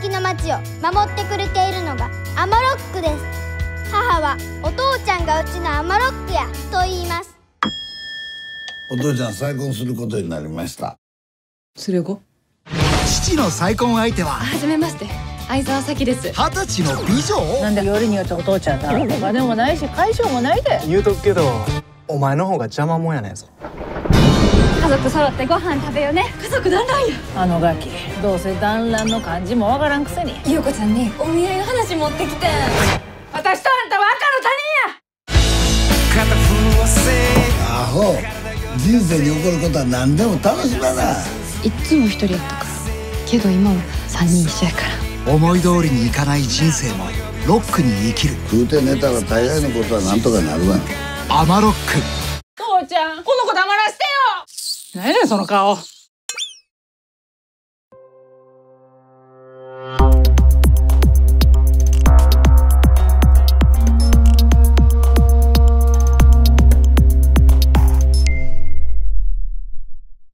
ちを守ってくれているのがアマロックです。母はお父ちゃんがうちのアマロックやと言います。お父ちゃん再婚することになりました。連れ子父の再婚相手は？初めまして。相沢咲です。二十歳の美女？なんで？よりによってお父ちゃんなお金もないし解消もないで。言うとくけどお前の方が邪魔もんやねんぞ家族揃ってご飯食べようね。家族団らんや。あのガキどうせ団らんの漢字もわからんくせに。優子ちゃんにお見合いの話持ってきて。私とあんたは赤のアホ。人生に起こることは何でも楽しまな。いっつも一人やったから。けど今は三人一緒やから。思い通りにいかない人生もロックに生きる。食うて寝たら大概のことはなんとかなるわ。アマロック。父ちゃんこの子黙らしてよ何やねんその顔。